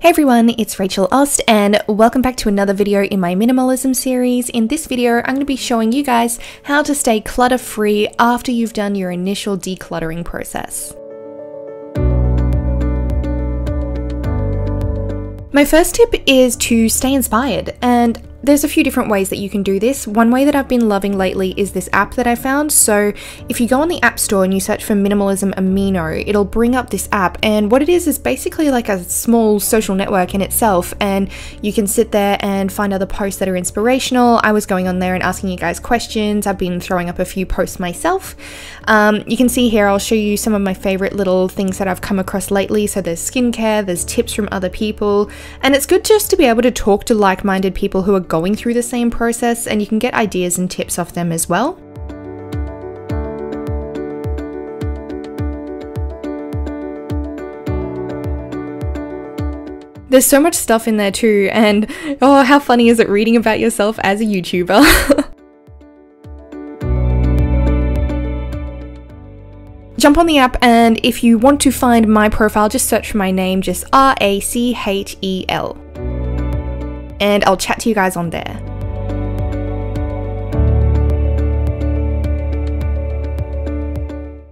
Hey everyone, it's Rachel Aust and welcome back to another video in my minimalism series. In this video, I'm going to be showing you guys how to stay clutter free after you've done your initial decluttering process. My first tip is to stay inspired and there's a few different ways that you can do this. One way that I've been loving lately is this app that I found. So if you go on the App Store and you search for Minimalism Amino, it'll bring up this app. And what it is is basically like a small social network in itself. And you can sit there and find other posts that are inspirational. I was going on there and asking you guys questions. I've been throwing up a few posts myself. Um, you can see here, I'll show you some of my favorite little things that I've come across lately. So there's skincare, there's tips from other people. And it's good just to be able to talk to like minded people who are going through the same process and you can get ideas and tips off them as well. There's so much stuff in there too, and oh, how funny is it reading about yourself as a YouTuber? Jump on the app, and if you want to find my profile, just search for my name, just R A C H E L and I'll chat to you guys on there.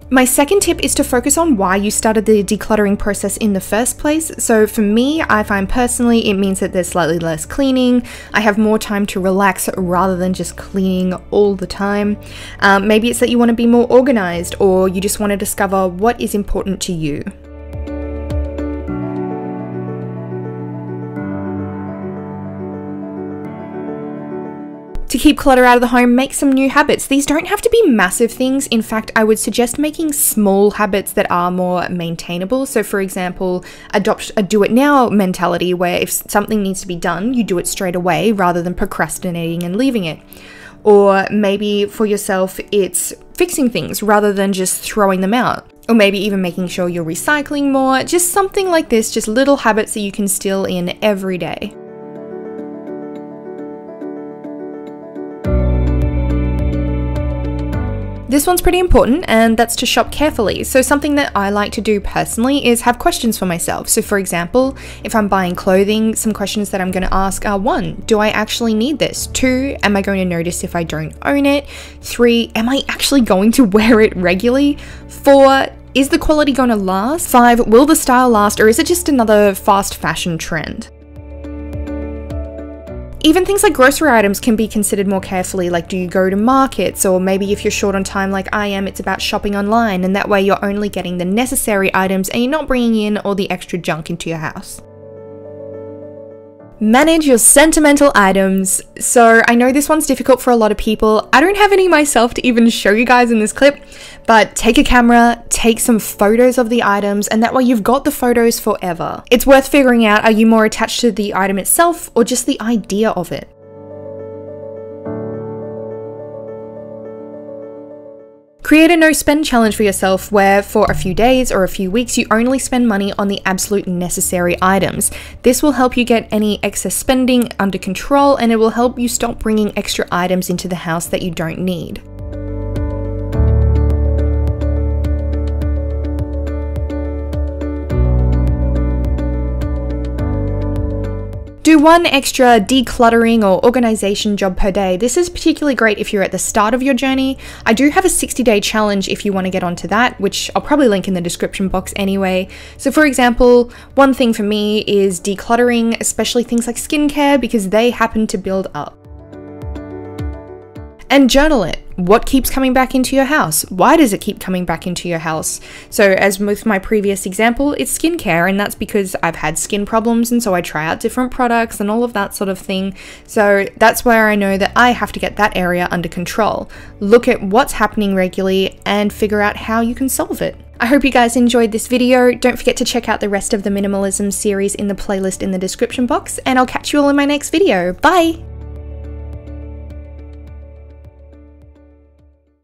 My second tip is to focus on why you started the decluttering process in the first place. So, for me, I find personally it means that there's slightly less cleaning. I have more time to relax rather than just cleaning all the time. Um, maybe it's that you want to be more organized or you just want to discover what is important to you. To keep clutter out of the home, make some new habits. These don't have to be massive things. In fact, I would suggest making small habits that are more maintainable. So, for example, adopt a do it now mentality where if something needs to be done, you do it straight away rather than procrastinating and leaving it. Or maybe for yourself, it's fixing things rather than just throwing them out. Or maybe even making sure you're recycling more. Just something like this, just little habits that you can still in every day. This one's pretty important, and that's to shop carefully. So, something that I like to do personally is have questions for myself. So, for example, if I'm buying clothing, some questions that I'm going to ask are one, do I actually need this? Two, am I going to notice if I don't own it? Three, am I actually going to wear it regularly? Four, is the quality going to last? Five, will the style last, or is it just another fast fashion trend? Even things like grocery items can be considered more carefully, like do you go to markets, or maybe if you're short on time like I am, it's about shopping online, and that way you're only getting the necessary items and you're not bringing in all the extra junk into your house. Manage your sentimental items. So, I know this one's difficult for a lot of people. I don't have any myself to even show you guys in this clip, but take a camera, take some photos of the items, and that way you've got the photos forever. It's worth figuring out are you more attached to the item itself or just the idea of it? Create a no spend challenge for yourself where for a few days or a few weeks you only spend money on the absolute necessary items. This will help you get any excess spending under control and it will help you stop bringing extra items into the house that you don't need. Do one extra decluttering or organization job per day. This is particularly great if you're at the start of your journey. I do have a 60 day challenge if you want to get onto that, which I'll probably link in the description box anyway. So, for example, one thing for me is decluttering, especially things like skincare, because they happen to build up. And journal it. What keeps coming back into your house? Why does it keep coming back into your house? So, as with my previous example, it's skincare, and that's because I've had skin problems, and so I try out different products and all of that sort of thing. So, that's where I know that I have to get that area under control. Look at what's happening regularly and figure out how you can solve it. I hope you guys enjoyed this video. Don't forget to check out the rest of the minimalism series in the playlist in the description box, and I'll catch you all in my next video. Bye!